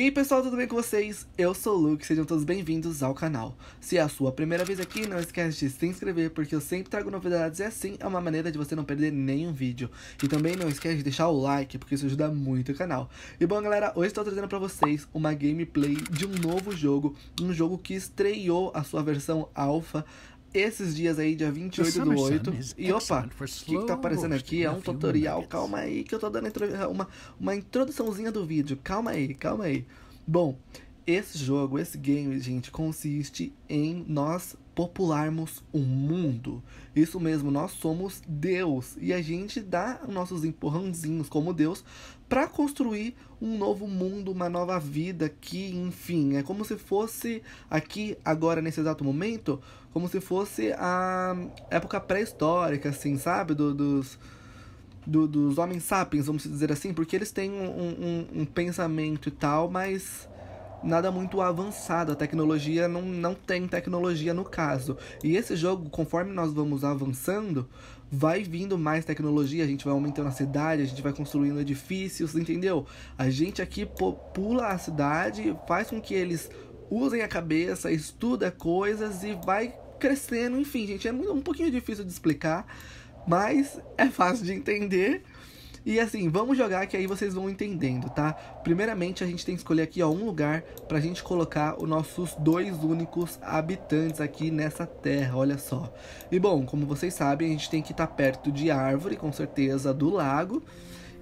E aí pessoal, tudo bem com vocês? Eu sou o Luke, sejam todos bem-vindos ao canal. Se é a sua primeira vez aqui, não esquece de se inscrever, porque eu sempre trago novidades e assim é uma maneira de você não perder nenhum vídeo. E também não esquece de deixar o like, porque isso ajuda muito o canal. E bom galera, hoje estou trazendo pra vocês uma gameplay de um novo jogo, um jogo que estreou a sua versão alpha esses dias aí, dia 28 do 8. E opa, o que, que tá aparecendo aqui é um tutorial. Calma aí, que eu tô dando uma, uma introduçãozinha do vídeo. Calma aí, calma aí. Bom, esse jogo, esse game, gente, consiste em nós popularmos o mundo. Isso mesmo, nós somos Deus e a gente dá nossos empurrãozinhos como Deus para construir um novo mundo, uma nova vida que, enfim, é como se fosse aqui agora nesse exato momento, como se fosse a época pré-histórica, assim, sabe, do, dos do, dos homens sapiens, vamos dizer assim, porque eles têm um, um, um pensamento e tal, mas nada muito avançado. A tecnologia não, não tem tecnologia no caso. E esse jogo, conforme nós vamos avançando, vai vindo mais tecnologia, a gente vai aumentando a cidade, a gente vai construindo edifícios, entendeu? A gente aqui pula a cidade, faz com que eles usem a cabeça, estuda coisas e vai crescendo, enfim, gente, é um pouquinho difícil de explicar, mas é fácil de entender. E assim, vamos jogar que aí vocês vão entendendo, tá? Primeiramente, a gente tem que escolher aqui, ó, um lugar pra gente colocar os nossos dois únicos habitantes aqui nessa terra, olha só. E bom, como vocês sabem, a gente tem que estar tá perto de árvore, com certeza, do lago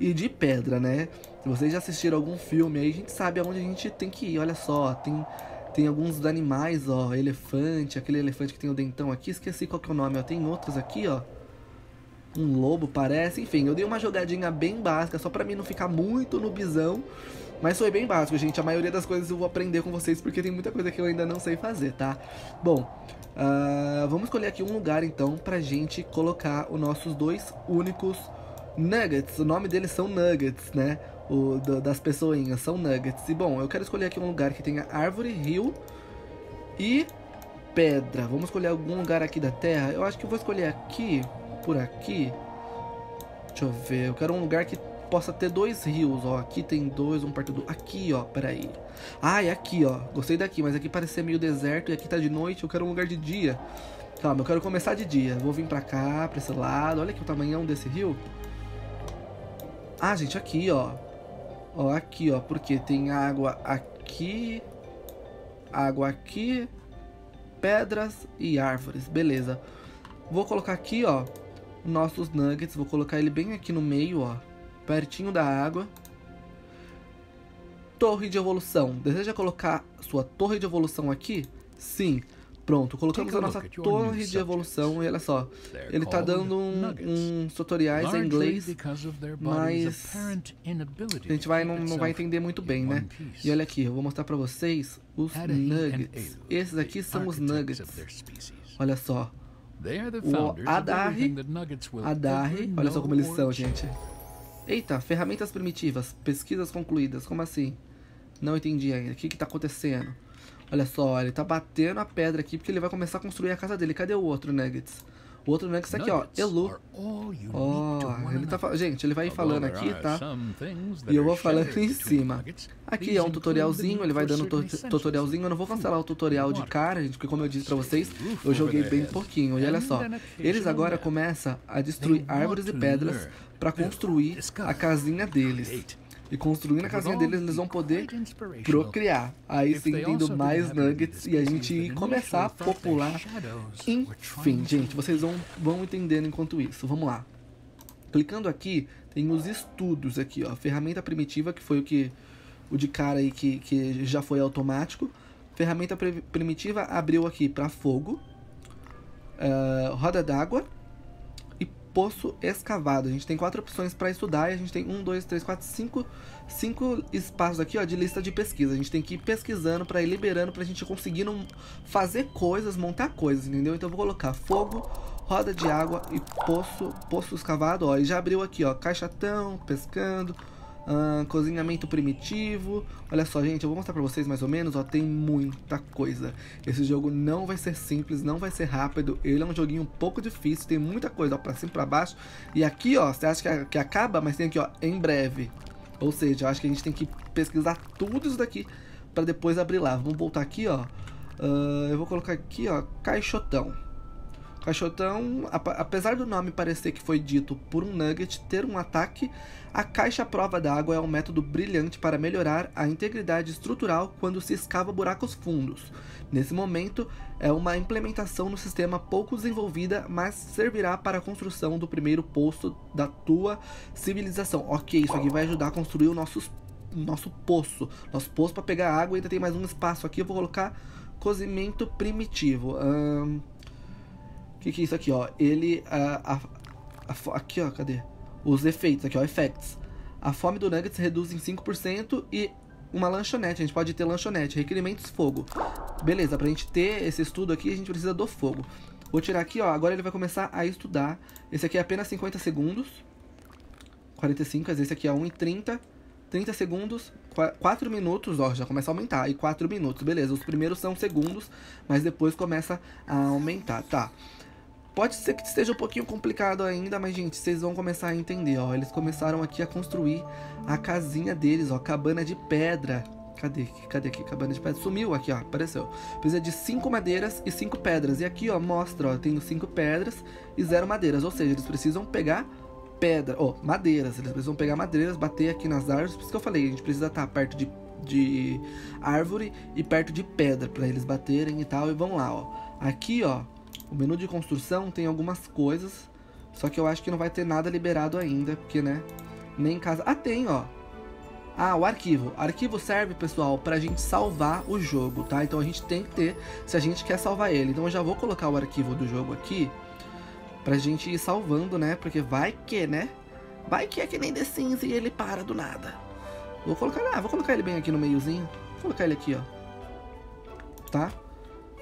e de pedra, né? Se vocês já assistiram algum filme aí, a gente sabe aonde a gente tem que ir, olha só, tem... Tem alguns animais, ó, elefante, aquele elefante que tem o dentão aqui, esqueci qual que é o nome, ó. Tem outros aqui, ó um lobo, parece. Enfim, eu dei uma jogadinha bem básica, só pra mim não ficar muito no bisão. Mas foi bem básico, gente. A maioria das coisas eu vou aprender com vocês, porque tem muita coisa que eu ainda não sei fazer, tá? Bom, uh, vamos escolher aqui um lugar, então, pra gente colocar os nossos dois únicos nuggets. O nome deles são nuggets, né? O, do, das pessoinhas, são nuggets. E, bom, eu quero escolher aqui um lugar que tenha árvore, rio e pedra. Vamos escolher algum lugar aqui da terra. Eu acho que eu vou escolher aqui por aqui. Deixa eu ver. Eu quero um lugar que possa ter dois rios, ó. Aqui tem dois, um perto do... Aqui, ó, peraí. Ah, é aqui, ó. Gostei daqui, mas aqui parece ser meio deserto e aqui tá de noite. Eu quero um lugar de dia. Calma, eu quero começar de dia. Vou vir pra cá, pra esse lado. Olha aqui o tamanhão desse rio. Ah, gente, aqui, ó. Ó, aqui, ó. Porque tem água aqui. Água aqui. Pedras e árvores. Beleza. Vou colocar aqui, ó nossos nuggets. Vou colocar ele bem aqui no meio, ó. Pertinho da água. Torre de evolução. Deseja colocar sua torre de evolução aqui? Sim. Pronto, colocamos a nossa torre de evolução e olha só, ele está dando um, uns tutoriais em inglês, mas a gente vai, não, não vai entender muito bem, né? E olha aqui, eu vou mostrar para vocês os nuggets. Esses aqui são os nuggets. Olha só, o Adarre, Adarre, olha só como eles são, gente. Eita, ferramentas primitivas, pesquisas concluídas, como assim? Não entendi ainda, o que que tá acontecendo? Olha só, ele tá batendo a pedra aqui porque ele vai começar a construir a casa dele. Cadê o outro Nuggets? O outro Nuggets tá aqui, ó, Elu. Ó, oh, ele tá Gente, ele vai falando aqui, tá? E eu vou falando em cima. Aqui é um tutorialzinho, ele vai dando tutorialzinho. Eu não vou cancelar o tutorial de cara, gente, porque como eu disse pra vocês, eu joguei bem pouquinho. E olha só, eles agora começam a destruir árvores e pedras pra construir a casinha deles. E construindo a casinha deles, eles vão poder procriar. Aí sim, tendo mais nuggets e a gente começar a popular. Enfim, gente, vocês vão, vão entendendo enquanto isso. Vamos lá. Clicando aqui, tem os estudos aqui, ó. Ferramenta primitiva, que foi o que o de cara aí que, que já foi automático. Ferramenta primitiva abriu aqui para fogo. Uh, roda d'água poço escavado. A gente tem quatro opções para estudar e a gente tem um, dois, três, quatro, cinco, cinco espaços aqui ó, de lista de pesquisa. A gente tem que ir pesquisando para ir liberando para a gente conseguir fazer coisas, montar coisas, entendeu? Então eu vou colocar fogo, roda de água e poço, poço escavado. Ó, e já abriu aqui, ó, caixatão, pescando, Uh, cozinhamento primitivo. Olha só, gente, eu vou mostrar pra vocês mais ou menos, ó, tem muita coisa. Esse jogo não vai ser simples, não vai ser rápido, ele é um joguinho um pouco difícil, tem muita coisa, ó, pra cima e pra baixo. E aqui, ó, você acha que, que acaba, mas tem aqui, ó, em breve. Ou seja, eu acho que a gente tem que pesquisar tudo isso daqui para depois abrir lá. Vamos voltar aqui, ó. Uh, eu vou colocar aqui, ó, caixotão. Caixotão, apesar do nome parecer que foi dito por um nugget ter um ataque, a caixa prova d'água é um método brilhante para melhorar a integridade estrutural quando se escava buracos fundos. Nesse momento, é uma implementação no sistema pouco desenvolvida, mas servirá para a construção do primeiro poço da tua civilização. Ok, isso aqui vai ajudar a construir o nosso, nosso poço. Nosso poço para pegar água, ainda tem mais um espaço aqui. Eu vou colocar cozimento primitivo. Um... O que, que é isso aqui, ó? Ele. A, a, a, aqui, ó, cadê? Os efeitos, aqui, ó, effects. A fome do Nuggets reduz em 5% e uma lanchonete. A gente pode ter lanchonete. Requerimentos fogo. Beleza, pra gente ter esse estudo aqui, a gente precisa do fogo. Vou tirar aqui, ó. Agora ele vai começar a estudar. Esse aqui é apenas 50 segundos. 45, esse aqui é 1 e 30. 30 segundos, 4 minutos, ó, já começa a aumentar. E 4 minutos, beleza. Os primeiros são segundos, mas depois começa a aumentar, tá? Pode ser que esteja um pouquinho complicado ainda, mas, gente, vocês vão começar a entender, ó. Eles começaram aqui a construir a casinha deles, ó. Cabana de pedra. Cadê? Cadê aqui? Cabana de pedra. Sumiu aqui, ó. Apareceu. Precisa de cinco madeiras e cinco pedras. E aqui, ó, mostra, ó. Tenho cinco pedras e zero madeiras. Ou seja, eles precisam pegar pedra, ó, oh, madeiras. Eles precisam pegar madeiras, bater aqui nas árvores. Por isso que eu falei, a gente precisa estar perto de, de árvore e perto de pedra para eles baterem e tal. E vamos lá, ó. Aqui, ó, o menu de construção tem algumas coisas, só que eu acho que não vai ter nada liberado ainda, porque, né, nem em casa... Ah, tem, ó. Ah, o arquivo. Arquivo serve, pessoal, pra gente salvar o jogo, tá? Então a gente tem que ter, se a gente quer salvar ele. Então eu já vou colocar o arquivo do jogo aqui, pra gente ir salvando, né? Porque vai que, né? Vai que é que nem The Sims e ele para do nada. Vou colocar, ah, vou colocar ele bem aqui no meiozinho. Vou colocar ele aqui, ó. Tá?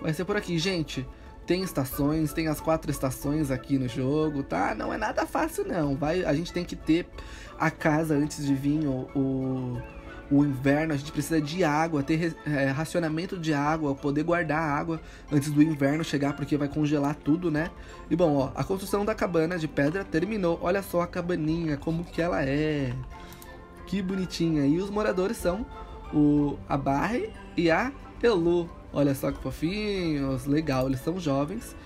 Vai ser por aqui, gente. Tem estações, tem as quatro estações aqui no jogo, tá? Não é nada fácil não. Vai, a gente tem que ter a casa antes de vir o, o, o inverno. A gente precisa de água, ter é, racionamento de água, poder guardar água antes do inverno chegar, porque vai congelar tudo, né? E bom, ó, a construção da cabana de pedra terminou. Olha só a cabaninha, como que ela é. Que bonitinha. E os moradores são o a Barre e a Elu. Olha só que fofinhos, legal, eles são jovens.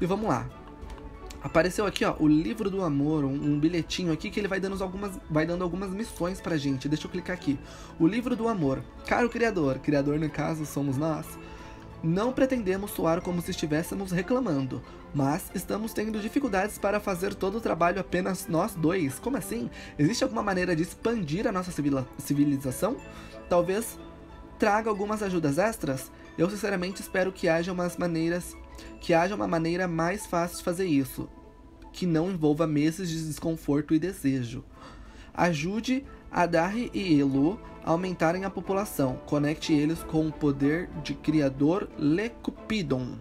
E vamos lá. Apareceu aqui, ó, o livro do amor, um, um, bilhetinho aqui que ele vai dando algumas, vai dando algumas missões pra gente. Deixa eu clicar aqui. O livro do amor. Caro criador, criador no caso somos nós. Não pretendemos soar como se estivéssemos reclamando, mas estamos tendo dificuldades para fazer todo o trabalho apenas nós dois. Como assim? Existe alguma maneira de expandir a nossa civilização? Talvez traga algumas ajudas extras? Eu sinceramente espero que haja umas maneiras, que haja uma maneira mais fácil de fazer isso, que não envolva meses de desconforto e desejo. Ajude a Dari e Elu a aumentarem a população. Conecte eles com o poder de criador Lecupidon.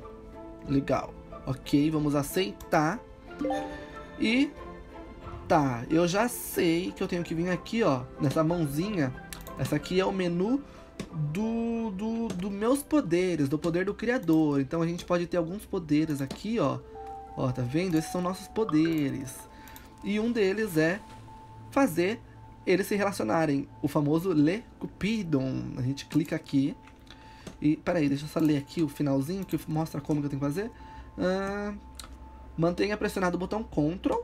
Legal. Ok, vamos aceitar. E tá, eu já sei que eu tenho que vir aqui, ó, nessa mãozinha. Essa aqui é o menu do, do, do meus poderes, do poder do criador. Então a gente pode ter alguns poderes aqui, ó. Ó, tá vendo? Esses são nossos poderes. E um deles é fazer eles se relacionarem. O famoso Le Cupidon. A gente clica aqui. E, peraí, deixa eu só ler aqui o finalzinho que mostra como que eu tenho que fazer. Mantenha pressionado o botão Ctrl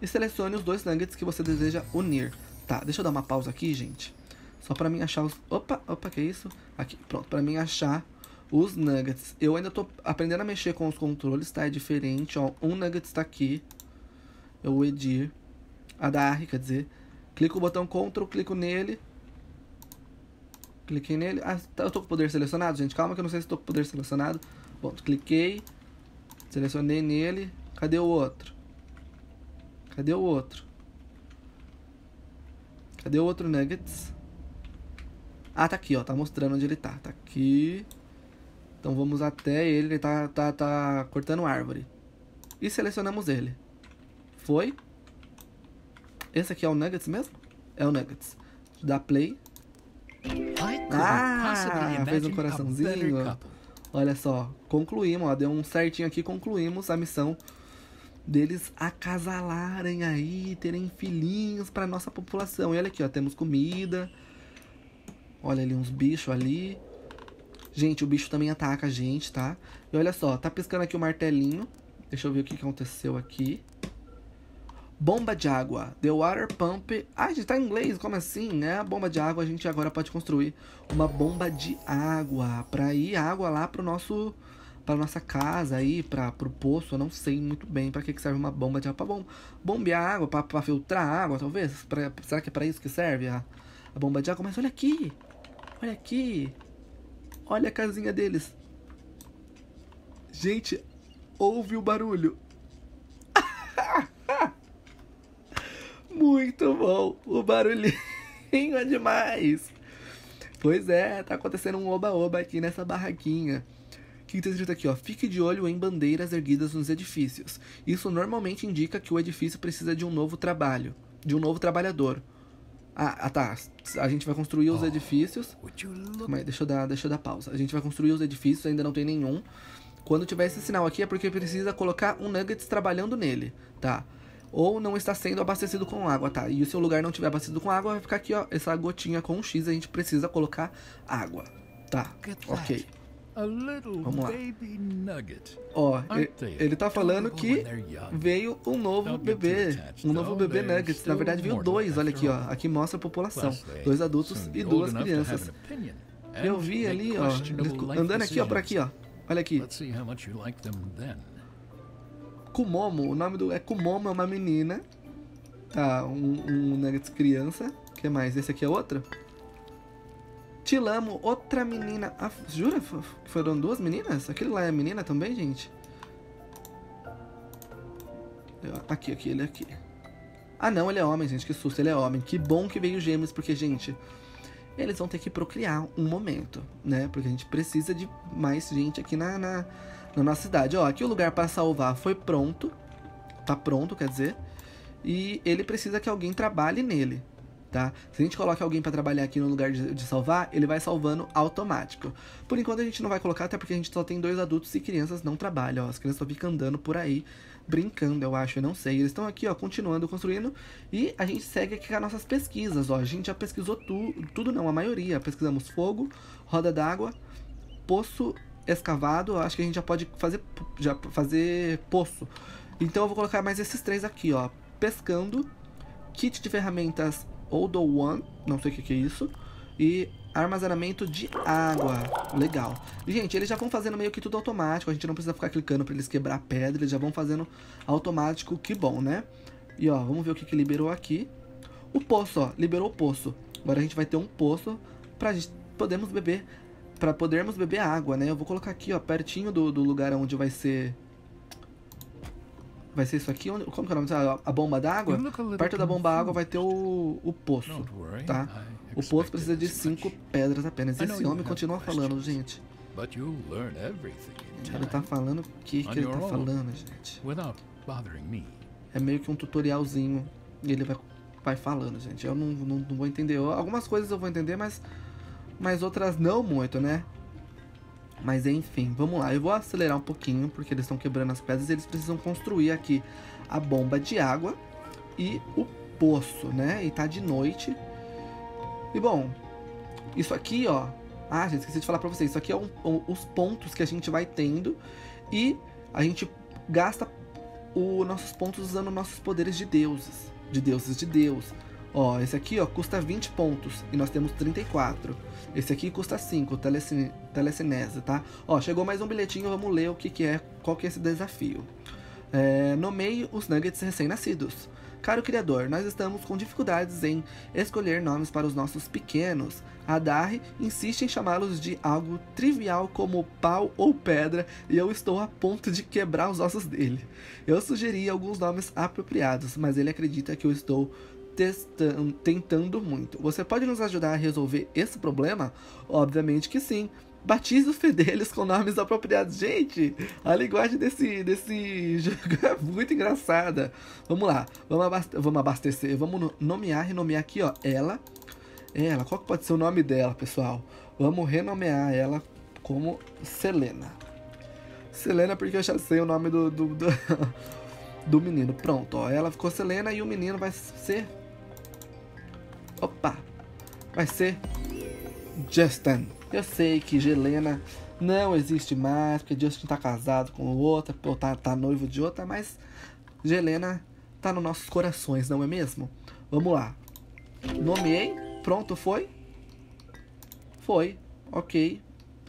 e selecione os dois nuggets que você deseja unir. Tá, deixa eu dar uma pausa aqui, gente. Só para mim achar os... Opa, opa, que isso? Aqui, pronto, para mim achar os nuggets. Eu ainda tô aprendendo a mexer com os controles, tá? É diferente, ó. Um nugget está aqui. Eu Edir. A da Arri, quer dizer. Clico o botão Ctrl, clico nele. Cliquei nele. Ah, tá, eu tô com o poder selecionado, gente. Calma que eu não sei se tô com o poder selecionado. Bom, cliquei. Selecionei nele. Cadê o outro? Cadê o outro? Cadê o outro nuggets? Ah, tá aqui, ó. Tá mostrando onde ele tá. Tá aqui. Então vamos até ele. Ele tá, tá, tá cortando árvore. E selecionamos ele. Foi. Esse aqui é o Nuggets mesmo? É o Nuggets. Dá play. Ah, fez um coraçãozinho. Olha só, concluímos, ó, deu um certinho aqui, concluímos a missão deles acasalarem aí, terem filhinhos para nossa população. E olha aqui, ó, temos comida. Olha ali uns bichos ali. Gente, o bicho também ataca a gente, tá? E olha só, tá piscando aqui o martelinho. Deixa eu ver o que aconteceu aqui. Bomba de água. The water pump. Ah, gente, tá em inglês, como assim? né? A bomba de água, a gente agora pode construir uma bomba de água. Pra ir água lá pro nosso para nossa casa aí, para pro poço, eu não sei muito bem para que, que serve uma bomba de água, para bom, bombear água, para filtrar água, talvez. Pra, será que é para isso que serve a, a bomba de água? Mas olha aqui. Olha aqui. Olha a casinha deles. Gente, ouve o barulho. Muito bom. O barulhinho é demais. Pois é, tá acontecendo um oba-oba aqui nessa barraquinha que está escrito aqui, ó, fique de olho em bandeiras erguidas nos edifícios. Isso normalmente indica que o edifício precisa de um novo trabalho, de um novo trabalhador. Ah, ah tá. A gente vai construir os edifícios. Mas deixa eu dar, deixa eu dar pausa. A gente vai construir os edifícios, ainda não tem nenhum. Quando tiver esse sinal aqui é porque precisa colocar um nuggets trabalhando nele, tá? Ou não está sendo abastecido com água, tá? E se o lugar não tiver abastecido com água, vai ficar aqui, ó, essa gotinha com um X, a gente precisa colocar água. Tá, ok. Vamos lá. Ó, ele, tá falando que veio um novo bebê. Um novo bebê Nuggets. Na verdade, veio dois. Olha aqui, ó. Aqui mostra a população. Dois adultos e duas crianças. Eu vi ali, ó. Andando aqui, ó, por aqui, ó. Olha aqui. Kumomo. O nome do. É Kumomo, é uma menina. Tá, um, um Nuggets criança. O que mais? Esse aqui é outro? Tilamo, outra menina. Ah, jura foram duas meninas? Aquele lá é menina também, gente? Aqui, aqui, ele é aqui. Ah, não, ele é homem, gente. Que susto, ele é homem. Que bom que veio gêmeos, porque, gente, eles vão ter que procriar um momento, né? Porque a gente precisa de mais gente aqui na, na, na nossa cidade. Ó, aqui o lugar para salvar foi pronto. Tá pronto, quer dizer. E ele precisa que alguém trabalhe nele tá? Se a gente coloca alguém para trabalhar aqui no lugar de, de, salvar, ele vai salvando automático. Por enquanto a gente não vai colocar, até porque a gente só tem dois adultos e crianças não trabalham, ó. As crianças só ficam andando por aí, brincando, eu acho, eu não sei. Eles estão aqui, ó, continuando construindo e a gente segue aqui com as nossas pesquisas, ó. A gente já pesquisou tu, tudo, não, a maioria. Pesquisamos fogo, roda d'água, poço escavado, acho que a gente já pode fazer, já fazer poço. Então eu vou colocar mais esses três aqui, ó. Pescando, kit de ferramentas Odo One, não sei o que, que é isso, e armazenamento de água. Legal. Gente, eles já vão fazendo meio que tudo automático. A gente não precisa ficar clicando para eles quebrar pedra. Eles já vão fazendo automático. Que bom, né? E, ó, vamos ver o que, que liberou aqui. O poço, ó. Liberou o poço. Agora a gente vai ter um poço pra gente podermos beber... Pra podermos beber água, né? Eu vou colocar aqui, ó, pertinho do, do lugar onde vai ser vai ser isso aqui. Onde, como que é o nome? A bomba d'água? Perto da bomba d'água vai ter o, o poço, tá? O poço precisa de cinco pedras apenas. Esse homem continua falando, gente. Ele tá falando o que, que ele tá falando, gente? É meio que um tutorialzinho. E ele vai, vai falando, gente. Eu não, não, não vou entender. Algumas coisas eu vou entender, mas, mas outras não muito, né? Mas enfim, vamos lá. Eu vou acelerar um pouquinho, porque eles estão quebrando as pedras. Eles precisam construir aqui a bomba de água e o poço, né? E tá de noite. E bom, isso aqui, ó. Ah, gente, esqueci de falar pra vocês. Isso aqui é um, um, os pontos que a gente vai tendo. E a gente gasta os nossos pontos usando nossos poderes de deuses. De deuses de Deus. Ó, esse aqui, ó, custa 20 pontos e nós temos 34. Esse aqui custa 5, telecine, telecinese, tá? Ó, chegou mais um bilhetinho, vamos ler o que, que é, qual que é esse desafio. É, nomeie os nuggets recém-nascidos. Caro criador, nós estamos com dificuldades em escolher nomes para os nossos pequenos. A Darry insiste em chamá-los de algo trivial como pau ou pedra e eu estou a ponto de quebrar os ossos dele. Eu sugeri alguns nomes apropriados, mas ele acredita que eu estou testando, tentando muito. Você pode nos ajudar a resolver esse problema? Obviamente que sim. Batize os fedelhos com nomes apropriados. Gente, a linguagem desse, desse jogo é muito engraçada. Vamos lá, vamos, abastecer, vamos abastecer, vamos nomear, renomear aqui, ó. Ela, ela, qual que pode ser o nome dela, pessoal? Vamos renomear ela como Selena. Selena, porque eu já sei o nome do, do, do do menino. Pronto, ó. Ela ficou Selena e o menino vai ser. Opa! Vai ser. Justin. Eu sei que Gelena não existe mais, porque Justin tá casado com outra, ou tá, tá noivo de outra, mas Gelena tá nos nossos corações, não é mesmo? Vamos lá. Nomeei. Pronto, foi? Foi. Ok.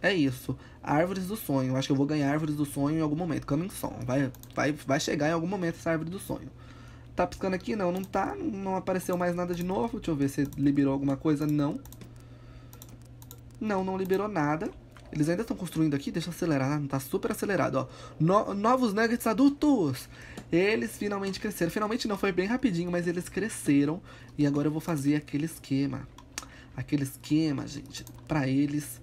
É isso. Árvores do sonho. Acho que eu vou ganhar árvores do sonho em algum momento. Coming Song. Vai, vai, vai chegar em algum momento essa árvore do sonho. Tá piscando aqui? Não, não tá. Não apareceu mais nada de novo. Deixa eu ver se liberou alguma coisa. Não. Não, não liberou nada. Eles ainda estão construindo aqui. Deixa eu acelerar. Não tá super acelerado, ó. No, novos nuggets adultos. Eles finalmente cresceram. Finalmente não foi bem rapidinho, mas eles cresceram. E agora eu vou fazer aquele esquema. Aquele esquema, gente, para eles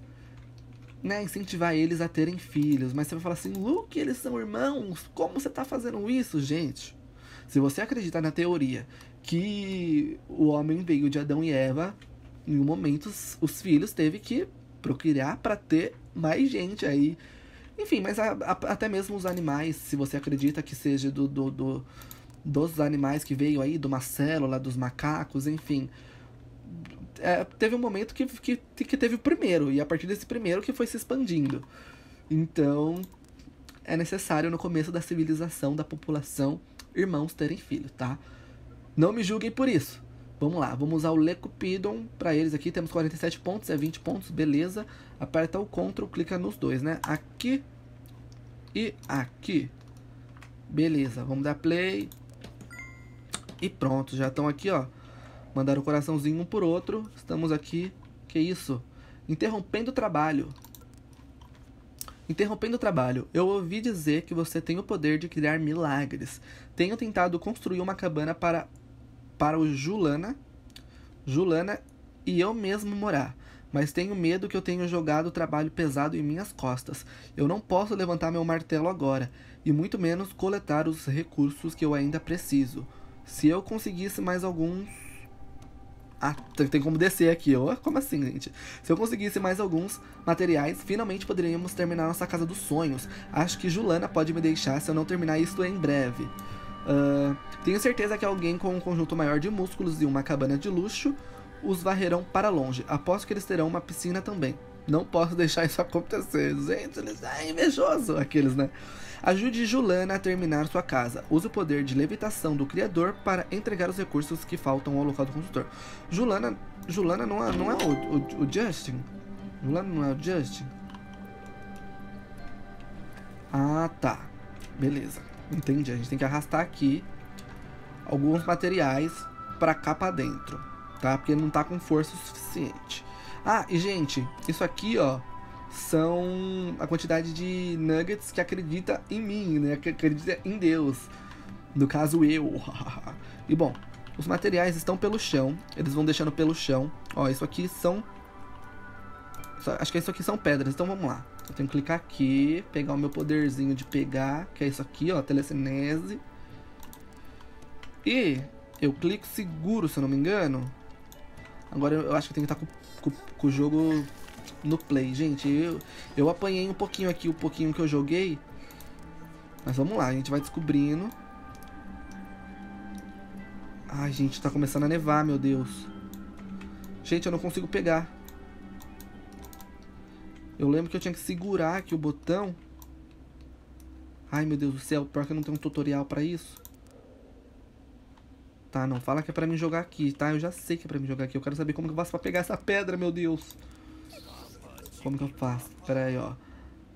né, incentivar eles a terem filhos. Mas você vai falar assim, Luke, eles são irmãos. Como você tá fazendo isso, gente? Se você acreditar na teoria que o homem veio de Adão e Eva, em um momento os filhos teve que procriar para ter mais gente aí. Enfim, mas a, a, até mesmo os animais, se você acredita que seja do, do, do, dos animais que veio aí, de uma célula, dos macacos, enfim. É, teve um momento que, que, que teve o primeiro, e a partir desse primeiro que foi se expandindo. Então, é necessário no começo da civilização, da população, irmãos terem filho, tá? Não me julguem por isso. Vamos lá, vamos usar o Lecupidon para eles aqui. Temos 47 pontos, é 20 pontos, beleza. Aperta o Ctrl, clica nos dois, né? Aqui e aqui. Beleza, vamos dar play. E pronto, já estão aqui, ó. Mandaram o coraçãozinho um por outro. Estamos aqui. Que isso? Interrompendo o trabalho. Interrompendo o trabalho, eu ouvi dizer que você tem o poder de criar milagres. Tenho tentado construir uma cabana para, para o Julana, Julana e eu mesmo morar, mas tenho medo que eu tenha jogado o trabalho pesado em minhas costas. Eu não posso levantar meu martelo agora, e muito menos coletar os recursos que eu ainda preciso. Se eu conseguisse mais alguns ah, tem como descer aqui. Oh, como assim, gente? Se eu conseguisse mais alguns materiais, finalmente poderíamos terminar nossa casa dos sonhos. Acho que Julana pode me deixar se eu não terminar isto em breve. Uh, tenho certeza que alguém com um conjunto maior de músculos e uma cabana de luxo os varrerão para longe. Aposto que eles terão uma piscina também. Não posso deixar isso acontecer. Gente, eles é invejoso aqueles, né? Ajude Julana a terminar sua casa. Use o poder de levitação do Criador para entregar os recursos que faltam ao local do construtor. Julana, Julana não é, não é o, o, o Justin? Julana não é o Justin? Ah, tá. Beleza. Entendi. A gente tem que arrastar aqui alguns materiais para cá para dentro, tá? Porque não tá com força o suficiente. Ah, e gente, isso aqui, ó, são a quantidade de nuggets que acredita em mim, né? Que acredita em Deus. No caso, eu. e bom, os materiais estão pelo chão. Eles vão deixando pelo chão. Ó, isso aqui são. Acho que isso aqui são pedras. Então vamos lá. Eu tenho que clicar aqui, pegar o meu poderzinho de pegar, que é isso aqui, ó, telecinese. E eu clico seguro, se eu não me engano. Agora eu acho que tem que estar com, com, com, o jogo no play. Gente, eu, eu apanhei um pouquinho aqui, o um pouquinho que eu joguei. Mas vamos lá, a gente vai descobrindo. Ai, gente, tá começando a nevar, meu Deus. Gente, eu não consigo pegar. Eu lembro que eu tinha que segurar aqui o botão. Ai, meu Deus do céu, pior que eu não tenho um tutorial pra isso. Tá, não fala que é pra mim jogar aqui, tá? Eu já sei que é pra mim jogar aqui. Eu quero saber como que eu faço pra pegar essa pedra, meu Deus. Como que eu faço? Pera aí, ó.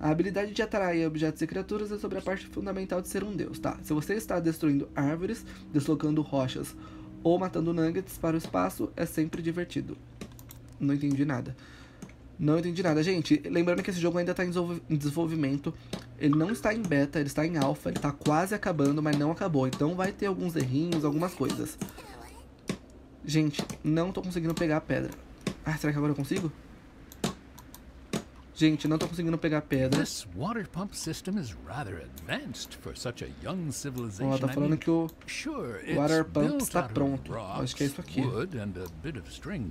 A habilidade de atrair objetos e criaturas é sobre a parte fundamental de ser um deus, tá? Se você está destruindo árvores, deslocando rochas ou matando nuggets para o espaço, é sempre divertido. Não entendi nada. Não entendi nada. Gente, lembrando que esse jogo ainda está em desenvolvimento. Ele não está em beta, ele está em alpha, ele está quase acabando, mas não acabou. Então vai ter alguns errinhos, algumas coisas. Gente, não tô conseguindo pegar a pedra. Ah, será que agora eu consigo? Gente, não tô conseguindo pegar pedra. This water pump system is rather advanced for such a young civilization. Ó, tá falando que o water pump está pronto. Acho que é isso aqui.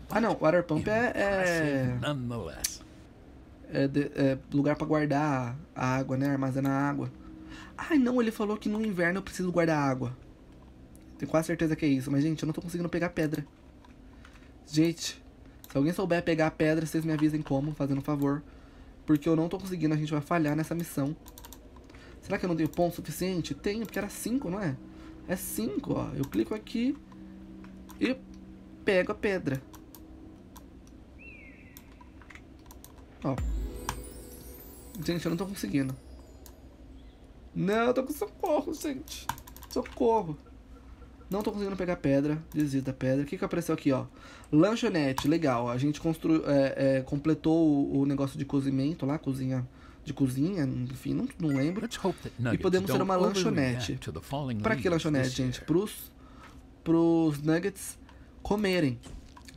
Ah, não, water pump é, é é, de, é lugar para guardar a água, né? Armazenar água. Ai, não, ele falou que no inverno eu preciso guardar água. Tenho quase certeza que é isso. Mas, gente, eu não tô conseguindo pegar pedra. Gente, se alguém souber pegar a pedra, vocês me avisem como, fazendo um favor. Porque eu não tô conseguindo, a gente vai falhar nessa missão. Será que eu não tenho ponto suficiente? Tenho, porque era 5, não é? É 5, ó. Eu clico aqui e pego a pedra. Ó. Gente, eu não tô conseguindo. Não, eu tô com socorro, gente. Socorro. Não tô conseguindo pegar pedra. Desisto da pedra. O que que apareceu aqui, ó? Lanchonete, legal. A gente construiu, é, é, completou o, o, negócio de cozimento lá, cozinha de cozinha, enfim, não, não lembro. E podemos ter uma lanchonete. Para que lanchonete, gente? Pros, pros nuggets comerem,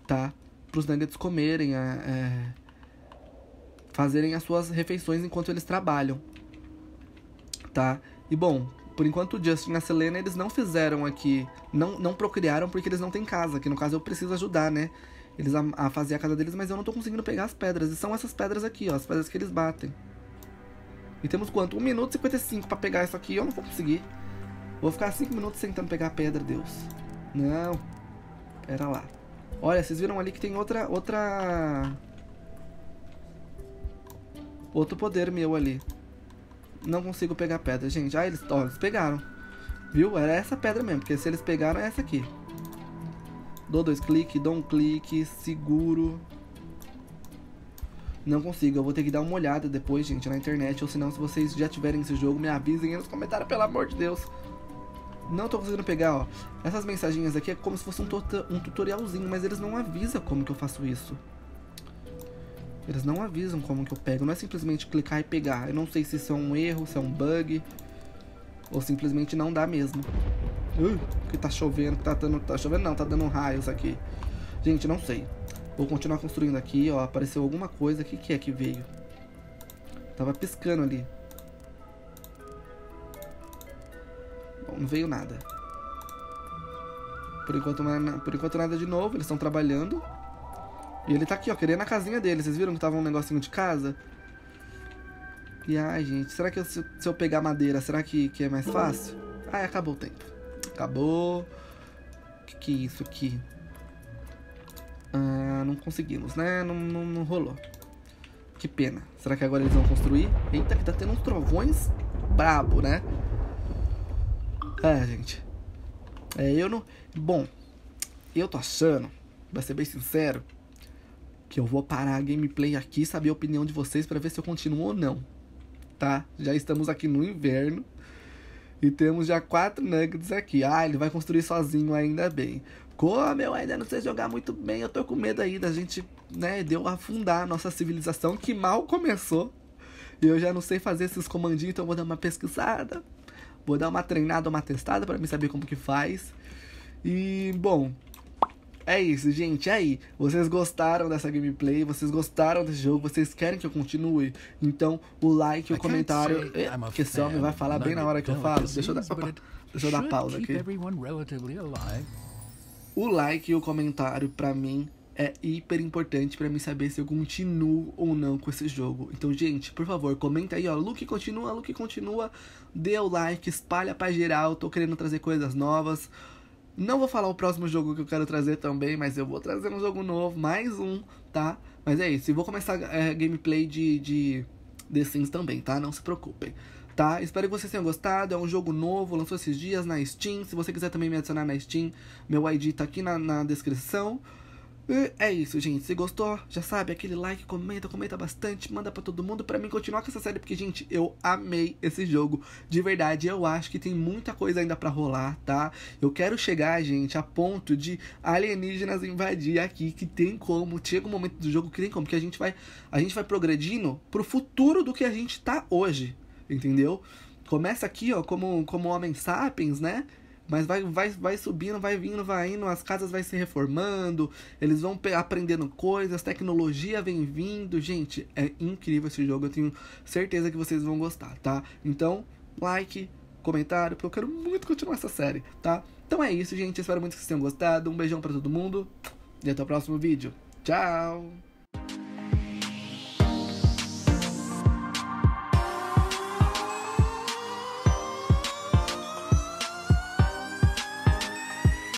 tá? Pros nuggets comerem, é, é, fazerem as suas refeições enquanto eles trabalham, tá? E bom, por enquanto o Justin e a Selena eles não fizeram aqui, não, não procriaram porque eles não têm casa, que no caso eu preciso ajudar, né? Eles a, a fazer a casa deles, mas eu não tô conseguindo pegar as pedras. E são essas pedras aqui, ó, as pedras que eles batem. E temos quanto? 1 minuto e 55 pra pegar isso aqui, eu não vou conseguir. Vou ficar 5 minutos tentando pegar a pedra, Deus. Não. Pera lá. Olha, vocês viram ali que tem outra, outra... Outro poder meu ali. Não consigo pegar pedra, gente. Ah, eles, ó, eles pegaram. Viu? Era essa pedra mesmo, porque se eles pegaram é essa aqui. Dou dois cliques, dou um clique, seguro. Não consigo, eu vou ter que dar uma olhada depois, gente, na internet. Ou senão, se vocês já tiverem esse jogo, me avisem aí nos comentários, pelo amor de Deus. Não tô conseguindo pegar, ó. Essas mensagens aqui é como se fosse um, um tutorialzinho, mas eles não avisam como que eu faço isso. Eles não avisam como que eu pego. Não é simplesmente clicar e pegar. Eu não sei se isso é um erro, se é um bug. Ou simplesmente não dá mesmo. Uh, que tá chovendo, que tá dando. Tá chovendo não, tá dando raios aqui. Gente, não sei. Vou continuar construindo aqui, ó. Apareceu alguma coisa. O que, que é que veio? Tava piscando ali. Bom, não veio nada. Por enquanto, por enquanto nada de novo. Eles estão trabalhando. E ele tá aqui, ó, querendo a casinha dele. Vocês viram que tava um negocinho de casa? E ai, gente, será que eu, se eu pegar madeira, será que, que é mais fácil? Ai, acabou o tempo. Acabou. O que, que é isso aqui? Ah, não conseguimos, né? Não, não, não rolou. Que pena. Será que agora eles vão construir? Eita, que tá tendo uns trovões brabo, né? É, gente. É, eu não... Bom, eu tô achando, pra ser bem sincero, que eu vou parar a gameplay aqui e saber a opinião de vocês para ver se eu continuo ou não. Tá? Já estamos aqui no inverno. E temos já quatro nuggets aqui. Ah, ele vai construir sozinho, ainda bem. Como eu ainda não sei jogar muito bem, eu tô com medo aí da gente, né, deu afundar a nossa civilização que mal começou. E eu já não sei fazer esses comandinhos, então eu vou dar uma pesquisada. Vou dar uma treinada, uma testada para me saber como que faz. E, bom, é isso, gente. É aí, vocês gostaram dessa gameplay? Vocês gostaram desse jogo? Vocês querem que eu continue? Então, o like e o comentário. É, que esse homem vai falar bem na hora que eu falo. Deixa eu dar, opa, deixa eu dar pausa aqui. O like e o comentário, pra mim, é hiper importante para mim saber se eu continuo ou não com esse jogo. Então, gente, por favor, comenta aí, ó. Luke continua, Luke continua. Dê o like, espalha pra geral. Tô querendo trazer coisas novas. Não vou falar o próximo jogo que eu quero trazer também, mas eu vou trazer um jogo novo, mais um, tá? Mas é isso, e vou começar é, gameplay de, de The Sims também, tá? Não se preocupem, tá? Espero que vocês tenham gostado, é um jogo novo, lançou esses dias na Steam. Se você quiser também me adicionar na Steam, meu ID tá aqui na, na descrição. E é isso, gente. Se gostou, já sabe, aquele like, comenta, comenta bastante, manda para todo mundo para mim continuar com essa série, porque, gente, eu amei esse jogo. De verdade, eu acho que tem muita coisa ainda para rolar, tá? Eu quero chegar, gente, a ponto de alienígenas invadir aqui, que tem como. Chega um momento do jogo que tem como, porque a gente vai, a gente vai progredindo pro futuro do que a gente tá hoje, entendeu? Começa aqui, ó, como, como homem sapiens, né? Mas vai, vai, vai subindo, vai vindo, vai indo, as casas vai se reformando, eles vão aprendendo coisas, tecnologia vem vindo. Gente, é incrível esse jogo, eu tenho certeza que vocês vão gostar, tá? Então, like, comentário, porque eu quero muito continuar essa série, tá? Então é isso, gente. Espero muito que vocês tenham gostado. Um beijão para todo mundo e até o próximo vídeo. Tchau!